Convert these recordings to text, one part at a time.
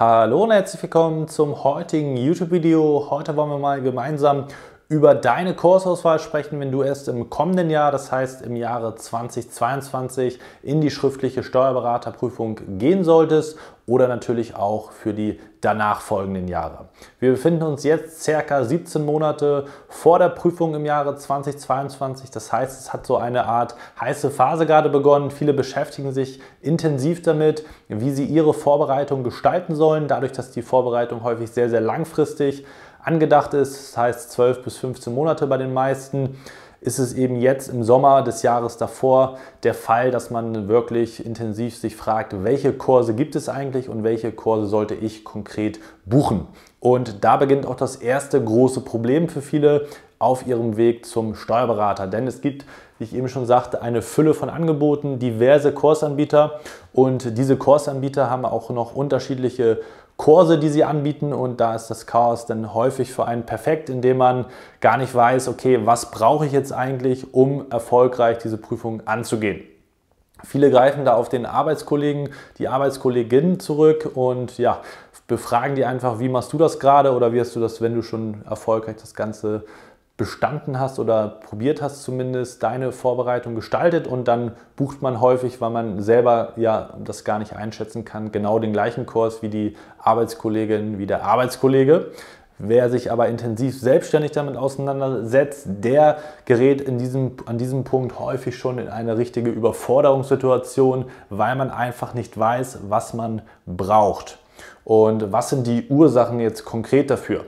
Hallo und herzlich willkommen zum heutigen YouTube-Video. Heute wollen wir mal gemeinsam über deine Kursauswahl sprechen, wenn du erst im kommenden Jahr, das heißt im Jahre 2022, in die schriftliche Steuerberaterprüfung gehen solltest oder natürlich auch für die danach folgenden Jahre. Wir befinden uns jetzt circa 17 Monate vor der Prüfung im Jahre 2022. Das heißt, es hat so eine Art heiße Phase gerade begonnen. Viele beschäftigen sich intensiv damit, wie sie ihre Vorbereitung gestalten sollen, dadurch, dass die Vorbereitung häufig sehr, sehr langfristig angedacht ist, das heißt 12 bis 15 Monate bei den meisten, ist es eben jetzt im Sommer des Jahres davor der Fall, dass man wirklich intensiv sich fragt, welche Kurse gibt es eigentlich und welche Kurse sollte ich konkret buchen. Und da beginnt auch das erste große Problem für viele auf ihrem Weg zum Steuerberater. Denn es gibt, wie ich eben schon sagte, eine Fülle von Angeboten, diverse Kursanbieter und diese Kursanbieter haben auch noch unterschiedliche Kurse, die sie anbieten und da ist das Chaos dann häufig für einen perfekt, indem man gar nicht weiß, okay, was brauche ich jetzt eigentlich, um erfolgreich diese Prüfung anzugehen. Viele greifen da auf den Arbeitskollegen, die Arbeitskollegin zurück und ja, befragen die einfach, wie machst du das gerade oder wie hast du das, wenn du schon erfolgreich das Ganze bestanden hast oder probiert hast zumindest, deine Vorbereitung gestaltet und dann bucht man häufig, weil man selber ja das gar nicht einschätzen kann, genau den gleichen Kurs wie die Arbeitskollegin, wie der Arbeitskollege. Wer sich aber intensiv selbstständig damit auseinandersetzt, der gerät in diesem, an diesem Punkt häufig schon in eine richtige Überforderungssituation, weil man einfach nicht weiß, was man braucht. Und was sind die Ursachen jetzt konkret dafür?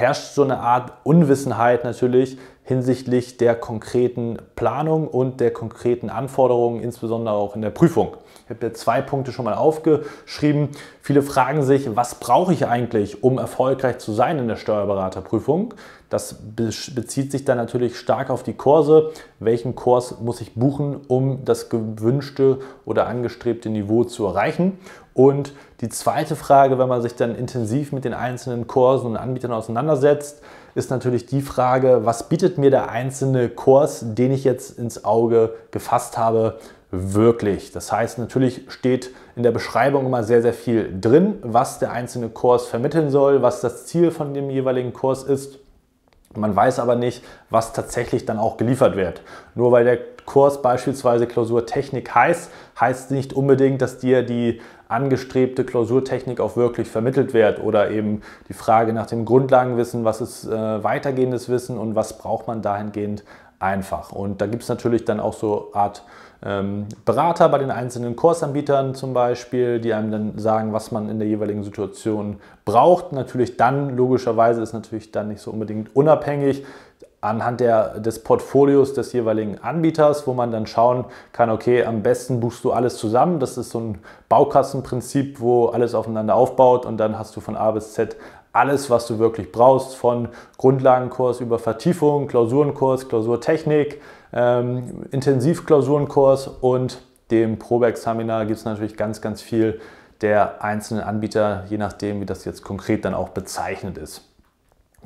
Herrscht so eine Art Unwissenheit natürlich hinsichtlich der konkreten Planung und der konkreten Anforderungen, insbesondere auch in der Prüfung. Ich habe hier zwei Punkte schon mal aufgeschrieben. Viele fragen sich, was brauche ich eigentlich, um erfolgreich zu sein in der Steuerberaterprüfung? Das bezieht sich dann natürlich stark auf die Kurse. Welchen Kurs muss ich buchen, um das gewünschte oder angestrebte Niveau zu erreichen? Und die zweite Frage, wenn man sich dann intensiv mit den einzelnen Kursen und Anbietern auseinandersetzt, ist natürlich die Frage, was bietet mir der einzelne Kurs, den ich jetzt ins Auge gefasst habe, wirklich. Das heißt, natürlich steht in der Beschreibung immer sehr, sehr viel drin, was der einzelne Kurs vermitteln soll, was das Ziel von dem jeweiligen Kurs ist. Man weiß aber nicht, was tatsächlich dann auch geliefert wird. Nur weil der Kurs beispielsweise Klausurtechnik heißt, heißt nicht unbedingt, dass dir die angestrebte Klausurtechnik auch wirklich vermittelt wird oder eben die Frage nach dem Grundlagenwissen, was ist äh, weitergehendes Wissen und was braucht man dahingehend einfach. Und da gibt es natürlich dann auch so Art Berater bei den einzelnen Kursanbietern zum Beispiel, die einem dann sagen, was man in der jeweiligen Situation braucht. Natürlich dann, logischerweise ist natürlich dann nicht so unbedingt unabhängig anhand der, des Portfolios des jeweiligen Anbieters, wo man dann schauen kann, okay, am besten buchst du alles zusammen. Das ist so ein Baukastenprinzip, wo alles aufeinander aufbaut und dann hast du von A bis Z alles, was du wirklich brauchst, von Grundlagenkurs über Vertiefung, Klausurenkurs, Klausurtechnik, ähm, Intensivklausurenkurs und dem Probeexaminar gibt es natürlich ganz, ganz viel der einzelnen Anbieter, je nachdem, wie das jetzt konkret dann auch bezeichnet ist.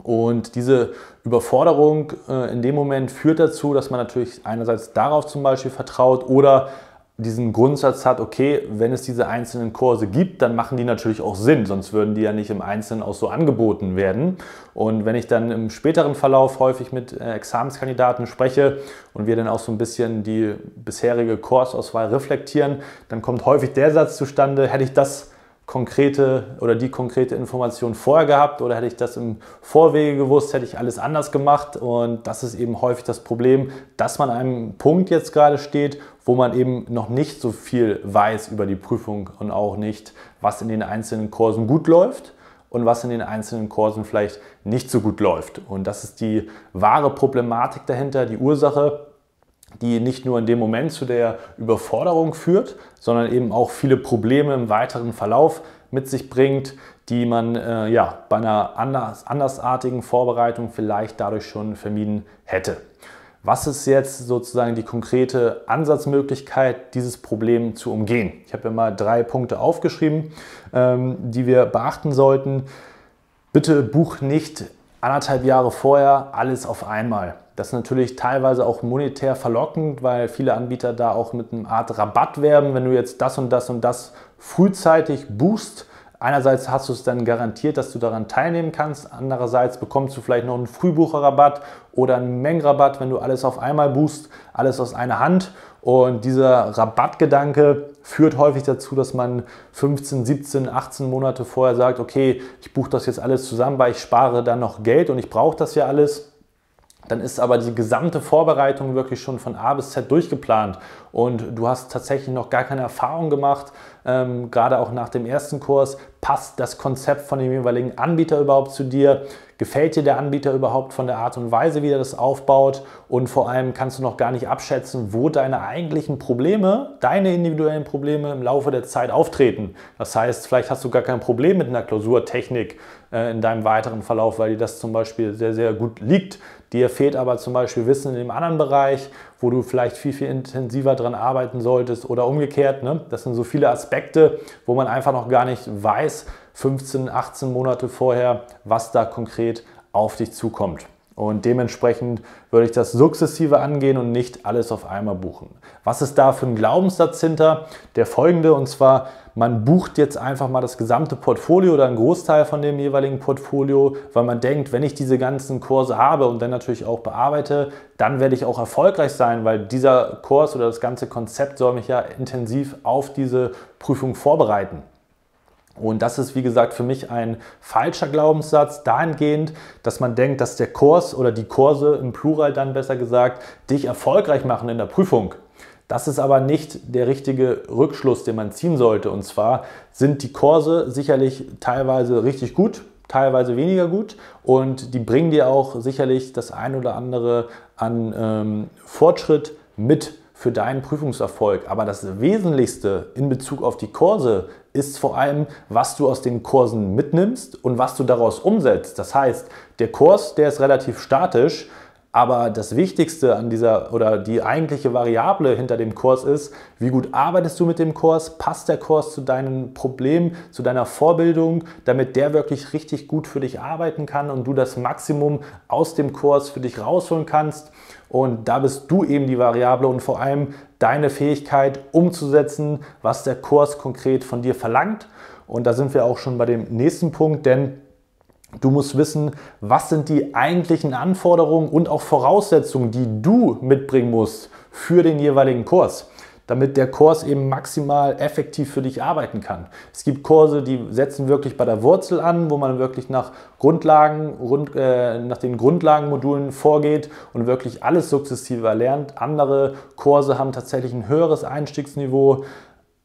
Und diese Überforderung äh, in dem Moment führt dazu, dass man natürlich einerseits darauf zum Beispiel vertraut oder diesen Grundsatz hat, okay, wenn es diese einzelnen Kurse gibt, dann machen die natürlich auch Sinn, sonst würden die ja nicht im Einzelnen auch so angeboten werden. Und wenn ich dann im späteren Verlauf häufig mit äh, Examenskandidaten spreche und wir dann auch so ein bisschen die bisherige Kursauswahl reflektieren, dann kommt häufig der Satz zustande, hätte ich das konkrete oder die konkrete Information vorher gehabt oder hätte ich das im Vorwege gewusst, hätte ich alles anders gemacht und das ist eben häufig das Problem, dass man an einem Punkt jetzt gerade steht, wo man eben noch nicht so viel weiß über die Prüfung und auch nicht, was in den einzelnen Kursen gut läuft und was in den einzelnen Kursen vielleicht nicht so gut läuft. Und das ist die wahre Problematik dahinter, die Ursache, die nicht nur in dem Moment zu der Überforderung führt, sondern eben auch viele Probleme im weiteren Verlauf mit sich bringt, die man äh, ja, bei einer anders, andersartigen Vorbereitung vielleicht dadurch schon vermieden hätte. Was ist jetzt sozusagen die konkrete Ansatzmöglichkeit, dieses Problem zu umgehen? Ich habe mir mal drei Punkte aufgeschrieben, ähm, die wir beachten sollten. Bitte buch nicht anderthalb Jahre vorher alles auf einmal. Das ist natürlich teilweise auch monetär verlockend, weil viele Anbieter da auch mit einer Art Rabatt werben. Wenn du jetzt das und das und das frühzeitig buchst, Einerseits hast du es dann garantiert, dass du daran teilnehmen kannst. Andererseits bekommst du vielleicht noch einen Frühbucherrabatt oder einen Mengenrabatt, wenn du alles auf einmal buchst, alles aus einer Hand. Und dieser Rabattgedanke führt häufig dazu, dass man 15, 17, 18 Monate vorher sagt, okay, ich buche das jetzt alles zusammen, weil ich spare dann noch Geld und ich brauche das ja alles dann ist aber die gesamte Vorbereitung wirklich schon von A bis Z durchgeplant und du hast tatsächlich noch gar keine Erfahrung gemacht, ähm, gerade auch nach dem ersten Kurs, passt das Konzept von dem jeweiligen Anbieter überhaupt zu dir? Gefällt dir der Anbieter überhaupt von der Art und Weise, wie er das aufbaut? Und vor allem kannst du noch gar nicht abschätzen, wo deine eigentlichen Probleme, deine individuellen Probleme im Laufe der Zeit auftreten. Das heißt, vielleicht hast du gar kein Problem mit einer Klausurtechnik äh, in deinem weiteren Verlauf, weil dir das zum Beispiel sehr, sehr gut liegt. Dir fehlt aber zum Beispiel Wissen in dem anderen Bereich, wo du vielleicht viel, viel intensiver dran arbeiten solltest oder umgekehrt. Ne? Das sind so viele Aspekte, wo man einfach noch gar nicht weiß, 15, 18 Monate vorher, was da konkret auf dich zukommt. Und dementsprechend würde ich das sukzessive angehen und nicht alles auf einmal buchen. Was ist da für ein Glaubenssatz hinter? Der folgende, und zwar, man bucht jetzt einfach mal das gesamte Portfolio oder einen Großteil von dem jeweiligen Portfolio, weil man denkt, wenn ich diese ganzen Kurse habe und dann natürlich auch bearbeite, dann werde ich auch erfolgreich sein, weil dieser Kurs oder das ganze Konzept soll mich ja intensiv auf diese Prüfung vorbereiten. Und das ist, wie gesagt, für mich ein falscher Glaubenssatz dahingehend, dass man denkt, dass der Kurs oder die Kurse im Plural dann besser gesagt dich erfolgreich machen in der Prüfung. Das ist aber nicht der richtige Rückschluss, den man ziehen sollte. Und zwar sind die Kurse sicherlich teilweise richtig gut, teilweise weniger gut und die bringen dir auch sicherlich das ein oder andere an ähm, Fortschritt mit für deinen Prüfungserfolg. Aber das Wesentlichste in Bezug auf die Kurse ist vor allem, was du aus den Kursen mitnimmst und was du daraus umsetzt. Das heißt, der Kurs, der ist relativ statisch, aber das Wichtigste an dieser oder die eigentliche Variable hinter dem Kurs ist, wie gut arbeitest du mit dem Kurs? Passt der Kurs zu deinen Problemen, zu deiner Vorbildung, damit der wirklich richtig gut für dich arbeiten kann und du das Maximum aus dem Kurs für dich rausholen kannst? Und da bist du eben die Variable und vor allem deine Fähigkeit umzusetzen, was der Kurs konkret von dir verlangt. Und da sind wir auch schon bei dem nächsten Punkt, denn Du musst wissen, was sind die eigentlichen Anforderungen und auch Voraussetzungen, die du mitbringen musst für den jeweiligen Kurs damit der Kurs eben maximal effektiv für dich arbeiten kann. Es gibt Kurse, die setzen wirklich bei der Wurzel an, wo man wirklich nach Grundlagen, rund, äh, nach den Grundlagenmodulen vorgeht und wirklich alles sukzessive erlernt. Andere Kurse haben tatsächlich ein höheres Einstiegsniveau,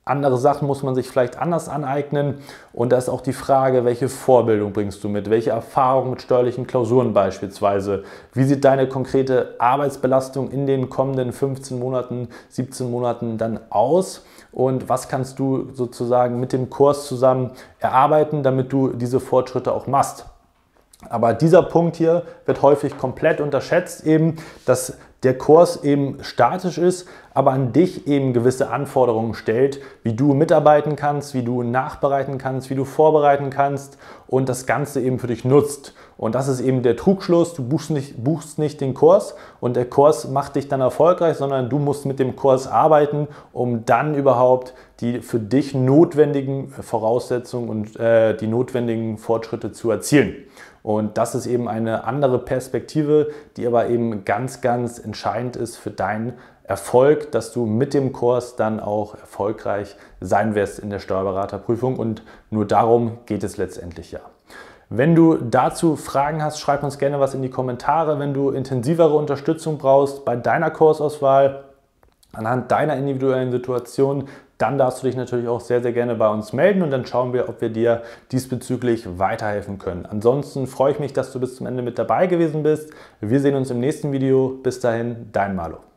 andere Sachen muss man sich vielleicht anders aneignen. Und da ist auch die Frage, welche Vorbildung bringst du mit? Welche Erfahrung mit steuerlichen Klausuren beispielsweise? Wie sieht deine konkrete Arbeitsbelastung in den kommenden 15 Monaten, 17 Monaten dann aus? Und was kannst du sozusagen mit dem Kurs zusammen erarbeiten, damit du diese Fortschritte auch machst? Aber dieser Punkt hier wird häufig komplett unterschätzt, eben, dass der Kurs eben statisch ist, aber an dich eben gewisse Anforderungen stellt, wie du mitarbeiten kannst, wie du nachbereiten kannst, wie du vorbereiten kannst und das Ganze eben für dich nutzt. Und das ist eben der Trugschluss, du buchst nicht, buchst nicht den Kurs und der Kurs macht dich dann erfolgreich, sondern du musst mit dem Kurs arbeiten, um dann überhaupt die für dich notwendigen Voraussetzungen und äh, die notwendigen Fortschritte zu erzielen. Und das ist eben eine andere Perspektive, die aber eben ganz, ganz entscheidend ist für deinen Erfolg, dass du mit dem Kurs dann auch erfolgreich sein wirst in der Steuerberaterprüfung. Und nur darum geht es letztendlich ja. Wenn du dazu Fragen hast, schreib uns gerne was in die Kommentare. Wenn du intensivere Unterstützung brauchst bei deiner Kursauswahl, anhand deiner individuellen Situation, dann darfst du dich natürlich auch sehr, sehr gerne bei uns melden und dann schauen wir, ob wir dir diesbezüglich weiterhelfen können. Ansonsten freue ich mich, dass du bis zum Ende mit dabei gewesen bist. Wir sehen uns im nächsten Video. Bis dahin, dein Malo.